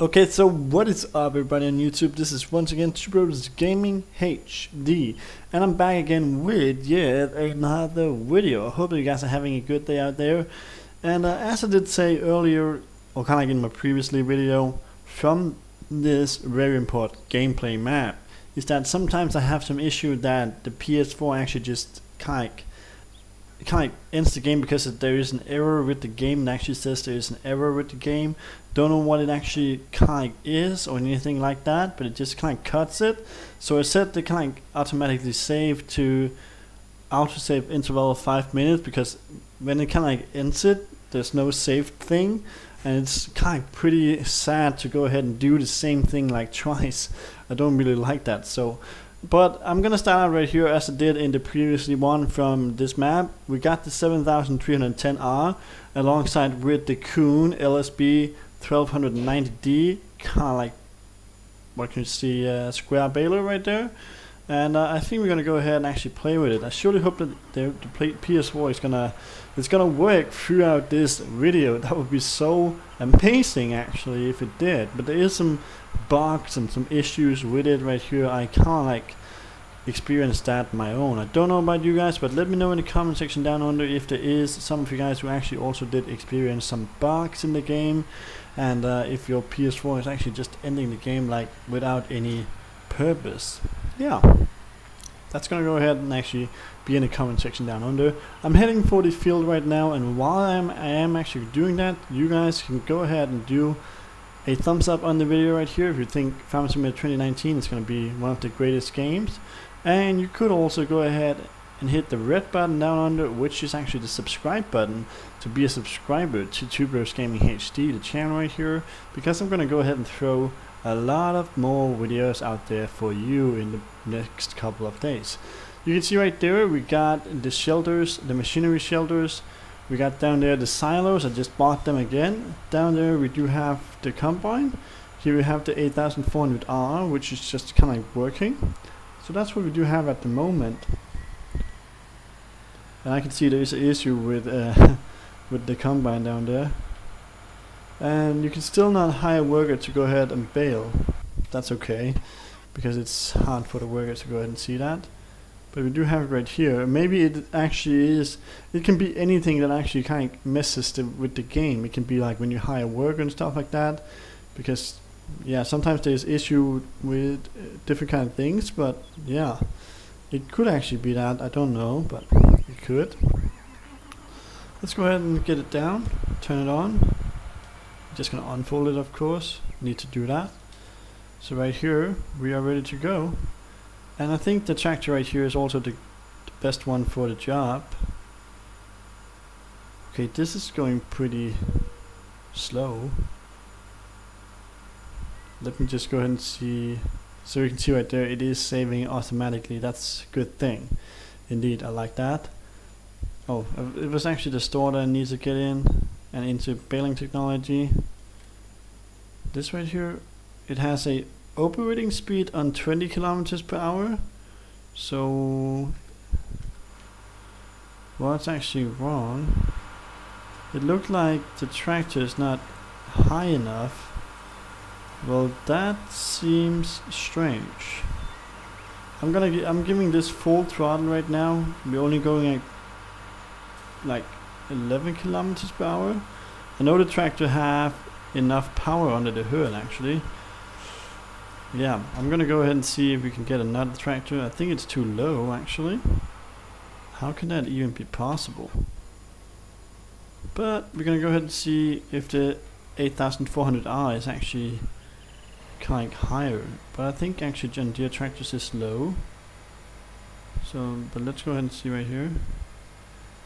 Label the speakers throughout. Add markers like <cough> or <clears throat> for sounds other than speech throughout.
Speaker 1: Okay, so what is up everybody on YouTube? This is once again Two Gaming HD and I'm back again with yet another video. I hope you guys are having a good day out there. And uh, as I did say earlier, or kind of in my previously video, from this very important gameplay map, is that sometimes I have some issue that the PS4 actually just kind of kind of ends the game because there is an error with the game. It actually says there is an error with the game. Don't know what it actually kind of is or anything like that, but it just kind of cuts it. So I set the kind of automatically save to autosave interval of five minutes because when it kind of ends it, there's no saved thing, and it's kind of pretty sad to go ahead and do the same thing like <laughs> twice. I don't really like that. So but I'm gonna start out right here as I did in the previously one from this map. We got the 7310R alongside with the Kuhn LSB 1290D, kinda like what can you see, uh, square baler right there. And uh, I think we're gonna go ahead and actually play with it. I surely hope that the, the PS4 is gonna it's gonna work throughout this video. <laughs> That would be so amazing actually if it did. But there is some bugs and some issues with it right here. I can't like experience that my own. I don't know about you guys, but let me know in the comment section down under if there is some of you guys who actually also did experience some bugs in the game, and uh, if your PS4 is actually just ending the game like without any purpose. Yeah, that's gonna go ahead and actually be in the comment section down under. I'm heading for the field right now, and while I'm, I am actually doing that, you guys can go ahead and do a thumbs up on the video right here if you think Farming Simulator 2019 is going to be one of the greatest games. And you could also go ahead and hit the red button down under, which is actually the subscribe button, to be a subscriber to Bros Gaming HD, the channel right here, because I'm going to go ahead and throw a lot of more videos out there for you in the next couple of days. You can see right there, we got the shelters, the machinery shelters, we got down there the silos, I just bought them again. Down there we do have the combine. Here we have the 8400R, which is just kind of working. So that's what we do have at the moment. And I can see there is an issue with uh, <laughs> with the combine down there. And you can still not hire a worker to go ahead and bale. That's okay, because it's hard for the workers to go ahead and see that but we do have it right here. Maybe it actually is, it can be anything that actually kind of messes the, with the game. It can be like when you hire work and stuff like that, because yeah, sometimes there's issue with uh, different kind of things, but yeah, it could actually be that. I don't know, but it could. Let's go ahead and get it down, turn it on. I'm just gonna unfold it, of course. Need to do that. So right here, we are ready to go. And I think the tractor right here is also the, the best one for the job. Okay, this is going pretty slow. Let me just go ahead and see. So you can see right there, it is saving automatically. That's a good thing. Indeed, I like that. Oh, uh, it was actually the store that I need to get in and into baling technology. This right here, it has a operating speed on 20 kilometers per hour. So what's actually wrong? It looked like the tractor is not high enough. Well, that seems strange. I'm gonna I'm giving this full throttle right now. We're only going at like 11 kilometers per hour. I know the tractor have enough power under the hood actually. Yeah, I'm gonna go ahead and see if we can get another tractor. I think it's too low actually. How can that even be possible? But we're gonna go ahead and see if the 8400R is actually kind of higher. But I think actually John Deere tractors is low. So, but let's go ahead and see right here.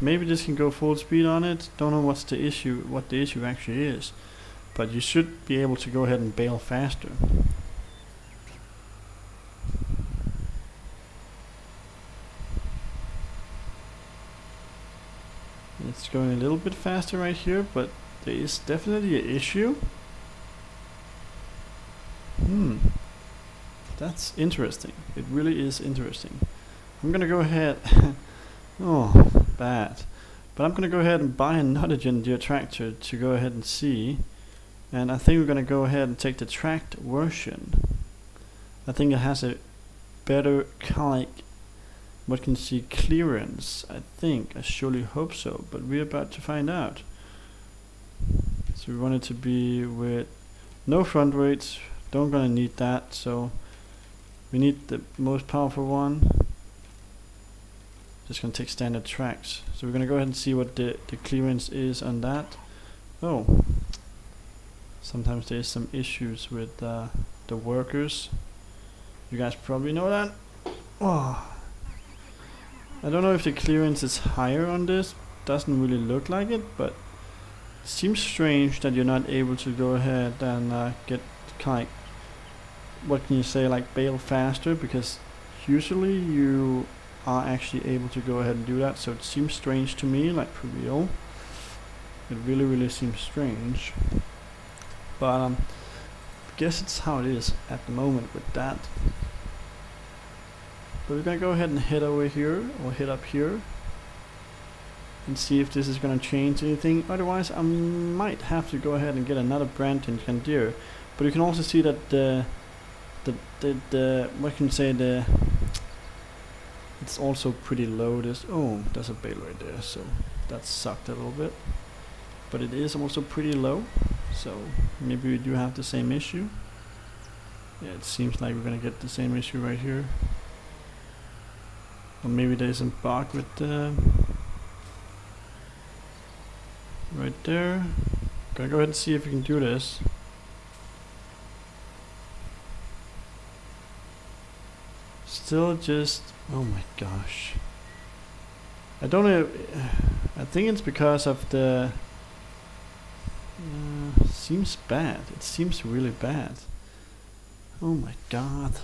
Speaker 1: Maybe this can go full speed on it. Don't know what's the issue, what the issue actually is. But you should be able to go ahead and bale faster. It's going a little bit faster right here, but there is definitely an issue. Hmm. That's interesting. It really is interesting. I'm gonna go ahead. <laughs> oh, bad. But I'm gonna go ahead and buy another John tractor to go ahead and see And I think we're gonna go ahead and take the tracked version. I think it has a better like what can see clearance. I think, I surely hope so, but we're about to find out. So we want it to be with no front weights, don't gonna need that, so we need the most powerful one. Just gonna take standard tracks. So we're gonna go ahead and see what the, the clearance is on that. Oh, sometimes there's some issues with uh, the workers. You guys probably know that. Oh. I don't know if the clearance is higher on this. Doesn't really look like it, but it seems strange that you're not able to go ahead and uh, get kind of, what can you say, like bale faster because usually you are actually able to go ahead and do that. So it seems strange to me, like for real. It really, really seems strange. But um, I guess it's how it is at the moment with that. But we're gonna go ahead and head over here, or head up here, and see if this is gonna change anything. Otherwise, I might have to go ahead and get another brand in Candir. But you can also see that the, the, the, the what can you say, the, it's also pretty low. This, oh, there's a bale right there, so that sucked a little bit. But it is also pretty low, so maybe we do have the same issue. Yeah, it seems like we're gonna get the same issue right here. Or maybe there's a bug with the... Right there. Gonna go ahead and see if we can do this. Still just... Oh my gosh. I don't know... I think it's because of the... Uh, seems bad. It seems really bad. Oh my god.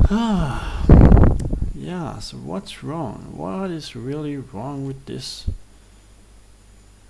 Speaker 1: <sighs> Ah. Yeah, so what's wrong? What is really wrong with this?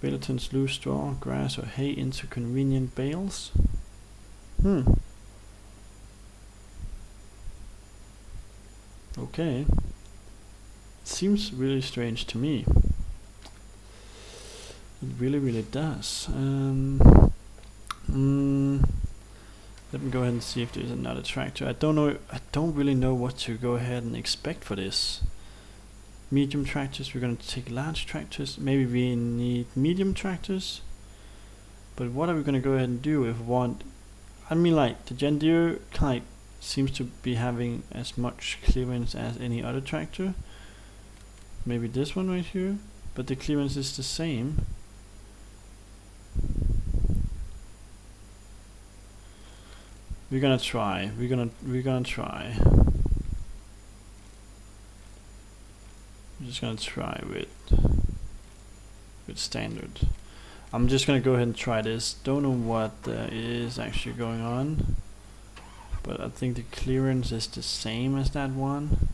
Speaker 1: Billetons loose straw, grass or hay into convenient bales? Hmm. Okay. Seems really strange to me. It really, really does. Um, mm, let me go ahead and see if there's another tractor. I don't know. I don't really know what to go ahead and expect for this. Medium tractors. We're going to take large tractors. Maybe we need medium tractors. But what are we going to go ahead and do if want? I mean, like the John Deere kind seems to be having as much clearance as any other tractor. Maybe this one right here, but the clearance is the same. We're gonna try. We're gonna we're gonna try. We're just gonna try with with standard. I'm just gonna go ahead and try this. Don't know what uh, is actually going on, but I think the clearance is the same as that one.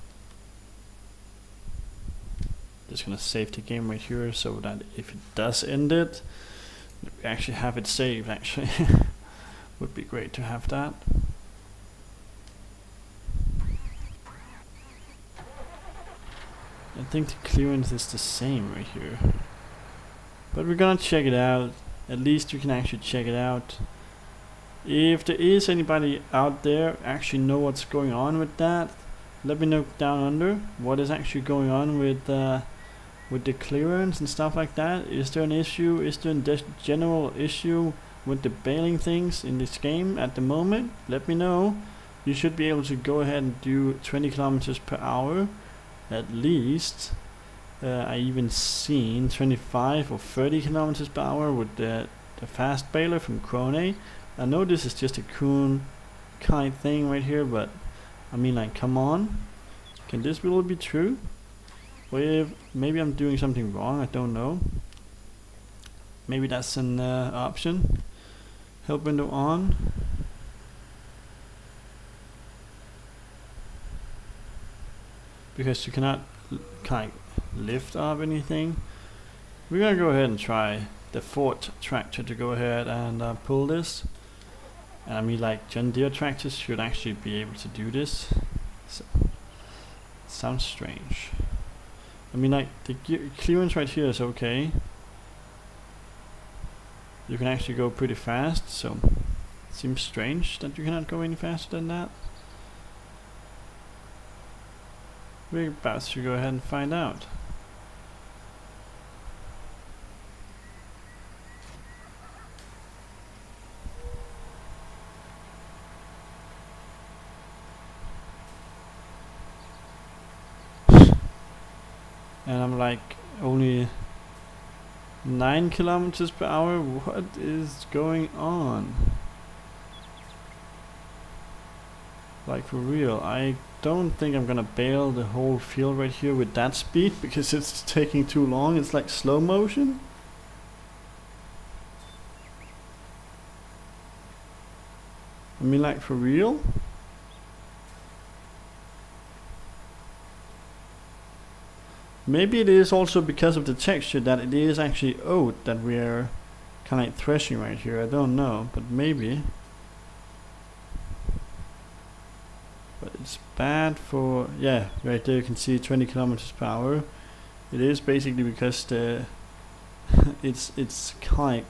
Speaker 1: Just gonna save the game right here so that if it does end it, we actually have it saved actually. <laughs> great to have that. I think the clearance is the same right here. But we're gonna check it out. At least we can actually check it out. If there is anybody out there actually know what's going on with that, let me know down under what is actually going on with uh, with the clearance and stuff like that. Is there an issue? Is there a general issue with the baling things in this game at the moment, let me know. You should be able to go ahead and do 20 kilometers per hour at least. Uh, I even seen 25 or 30 kilometers per hour with the, the fast baler from Krone. I know this is just a Kuhn kind thing right here, but I mean like come on. Can this really be true? Well, maybe I'm doing something wrong, I don't know. Maybe that's an uh, option. Help window on. Because you cannot kind lift up anything. We're gonna go ahead and try the Ford tractor to go ahead and uh, pull this. And I mean like John Deere tractors should actually be able to do this. So sounds strange. I mean like the clearance right here is okay you can actually go pretty fast, so it seems strange that you cannot go any faster than that. We're about to go ahead and find out. and I'm like only 9 kilometers per hour? What is going on? Like for real I don't think I'm gonna bale the whole field right here with that speed <laughs> because it's taking too long. It's like slow motion. I mean like for real Maybe it is also because of the texture that it is actually oat that we're kind of like threshing right here. I don't know, but maybe. But it's bad for, yeah, right there you can see 20 kilometers per hour. It is basically because the <laughs> it's it's kind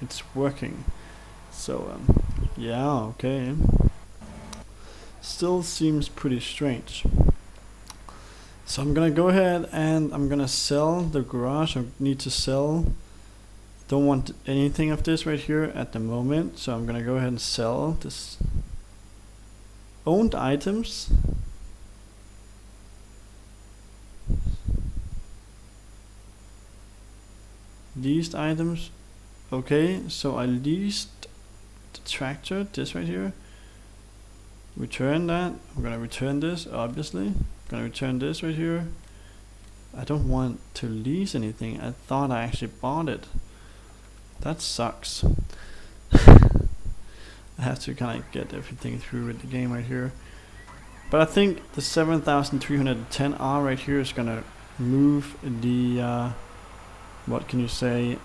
Speaker 1: it's working. So um, yeah, okay. Still seems pretty strange. So I'm gonna go ahead and I'm gonna sell the garage. I need to sell. Don't want anything of this right here at the moment. So I'm gonna go ahead and sell this owned items. Leased items. Okay, so I leased the tractor, this right here. Return that. I'm gonna return this, obviously gonna return this right here. I don't want to lease anything. I thought I actually bought it. That sucks. <laughs> I have to kind of get everything through with the game right here. But I think the 7310R right here is gonna move the uh, what can you say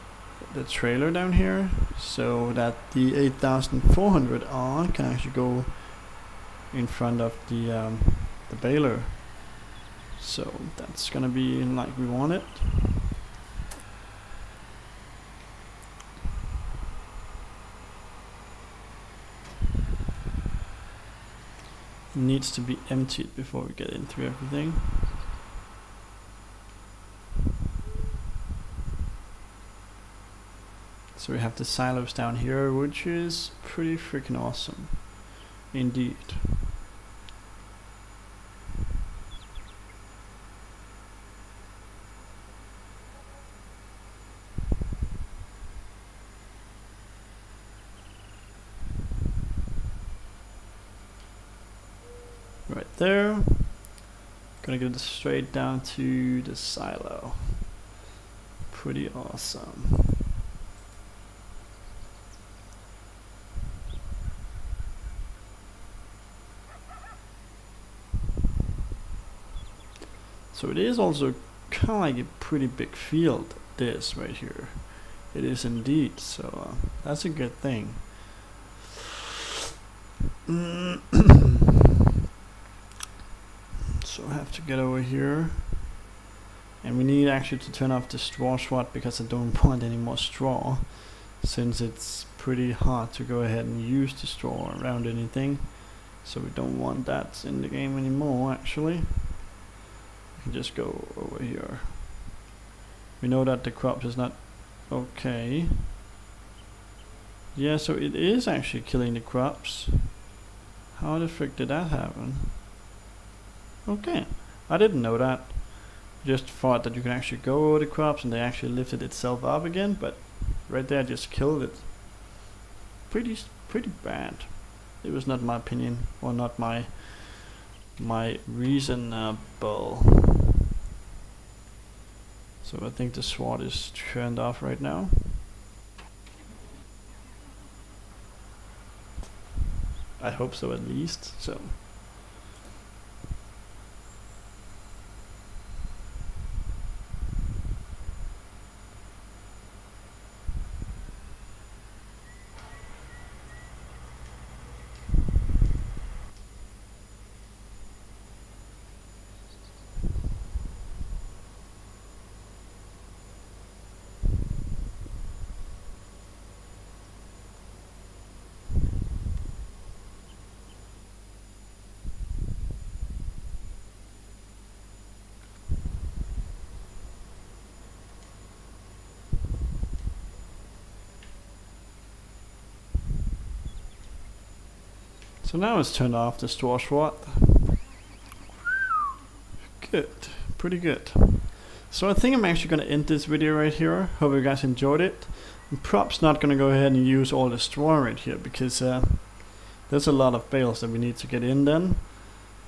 Speaker 1: the trailer down here so that the 8400R can actually go in front of the um, the baler so that's gonna be like we want it. needs to be emptied before we get into everything. So we have the silos down here, which is pretty freaking awesome. Indeed. There. Gonna get it straight down to the silo. Pretty awesome. So it is also kind of like a pretty big field, this right here. It is indeed, so uh, that's a good thing. <clears throat> So I have to get over here. And we need actually to turn off the straw swath because I don't <laughs> want any more straw. Since it's pretty hard to go ahead and use the straw around anything. So we don't want that in the game anymore actually. We can just go over here. We know that the crops is not okay. Yeah, so it is actually killing the crops. How the frick did that happen? Okay, I didn't know that. Just thought that you can actually go over the crops and they actually lifted itself up again, but right there just killed it. Pretty, pretty bad. It was not my opinion, or not my, my reasonable. So I think the sword is turned off right now. I hope so at least, so. So now it's turned off the straw swath. Good, pretty good. So I think I'm actually going to end this video right here. Hope you guys enjoyed it. I'm perhaps not going to go ahead and use all the straw right here because uh, there's a lot of bales that we need to get in then.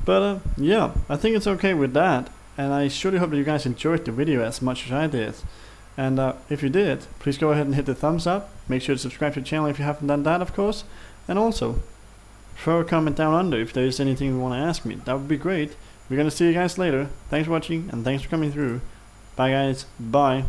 Speaker 1: But uh, yeah, I think it's okay with that. And I surely hope that you guys enjoyed the video as much as I did. And uh, if you did, please go ahead and hit the thumbs up. Make sure to subscribe to the channel if you haven't done that, of course. And also, throw a comment down under if there is anything you want to ask me. That would be great. We're going to see you guys later. Thanks for watching and thanks for coming through. Bye guys. Bye.